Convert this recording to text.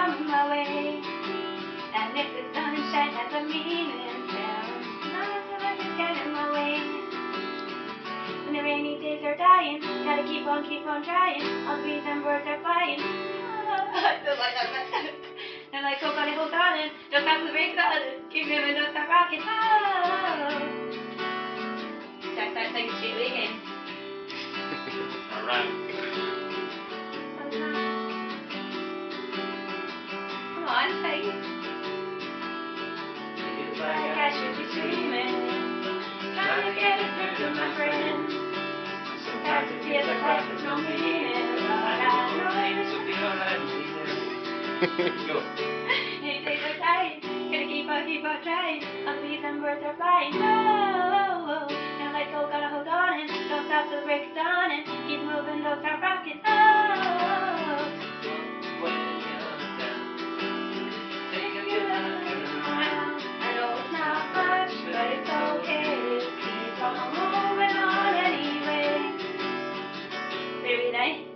on my way. And if the sunshine has a meaning, then nothing is getting in my way. When the rainy days are dying, gotta keep on, keep on trying. All the bees and birds are flying. Feel like and like oh, hold hold oh, on and don't stop the break on. Keep moving, don't stop rocking. Oh. Start, start singing shit again. Alright. Come Meaning. But I know It'll be gotta keep on, trying. All the bees and birds are flying. No, can't let go, gotta hold on and don't stop till break of today.